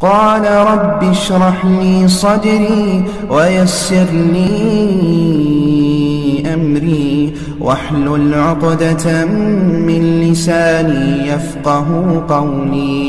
قال رب اشرح لي صدري ويسر لي أمري واحلل عقدة من لساني يفقه قولي.